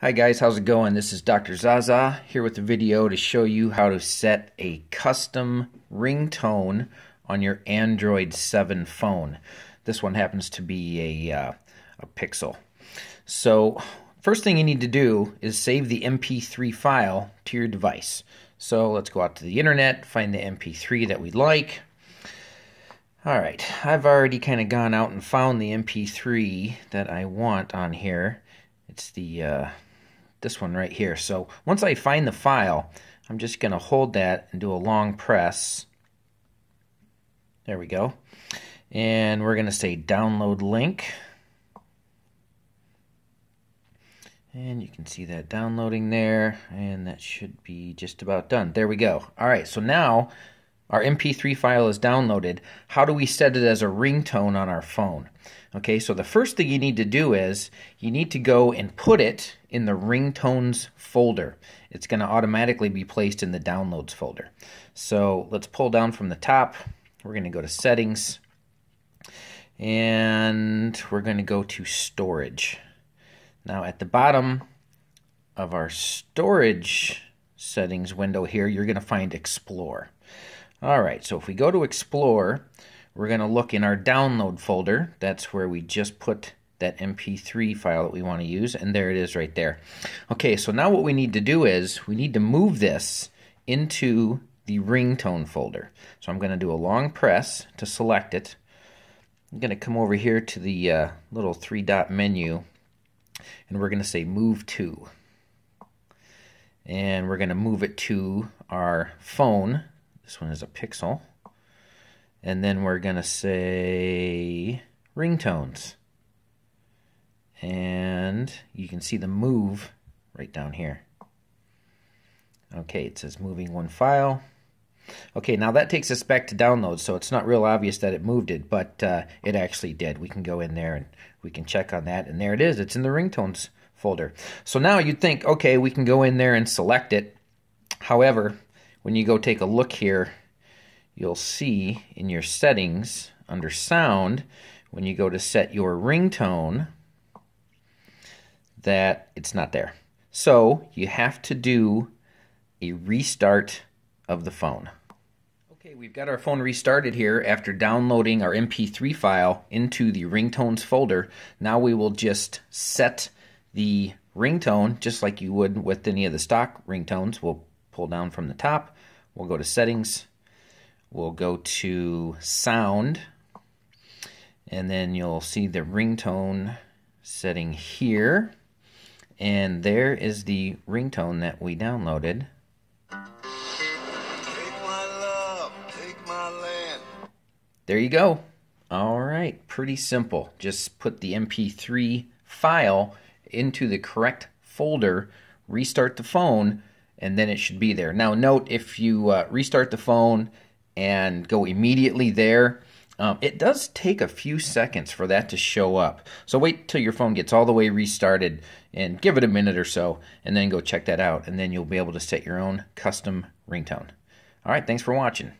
Hi guys, how's it going? This is Dr. Zaza here with a video to show you how to set a custom ringtone on your Android 7 phone. This one happens to be a, uh, a Pixel. So first thing you need to do is save the MP3 file to your device. So let's go out to the internet, find the MP3 that we like. Alright, I've already kind of gone out and found the MP3 that I want on here. It's the uh, this one right here. So once I find the file, I'm just going to hold that and do a long press. There we go. And we're going to say download link. And you can see that downloading there, and that should be just about done. There we go. All right, so now our MP3 file is downloaded. How do we set it as a ringtone on our phone? Okay, so the first thing you need to do is you need to go and put it in the ringtones folder. It's going to automatically be placed in the downloads folder. So let's pull down from the top. We're going to go to settings and we're going to go to storage. Now at the bottom of our storage settings window here, you're going to find explore. All right, so if we go to Explore, we're going to look in our download folder. That's where we just put that MP3 file that we want to use, and there it is right there. Okay, so now what we need to do is we need to move this into the ringtone folder. So I'm going to do a long press to select it. I'm going to come over here to the uh, little three dot menu, and we're going to say Move To. And we're going to move it to our phone this one is a pixel. And then we're going to say ringtones. And you can see the move right down here. Okay, it says moving one file. Okay, now that takes us back to download, so it's not real obvious that it moved it, but uh, it actually did. We can go in there and we can check on that, and there it is. It's in the ringtones folder. So now you'd think, okay, we can go in there and select it. However, when you go take a look here, you'll see in your settings under sound, when you go to set your ringtone, that it's not there. So you have to do a restart of the phone. Okay, we've got our phone restarted here after downloading our MP3 file into the ringtones folder. Now we will just set the ringtone just like you would with any of the stock ringtones. We'll pull down from the top. We'll go to settings. We'll go to sound. And then you'll see the ringtone setting here. And there is the ringtone that we downloaded. Love, there you go. All right, pretty simple. Just put the MP3 file into the correct folder, restart the phone, and then it should be there. Now, note if you uh, restart the phone and go immediately there, um, it does take a few seconds for that to show up. So wait till your phone gets all the way restarted and give it a minute or so, and then go check that out, and then you'll be able to set your own custom ringtone. All right, thanks for watching.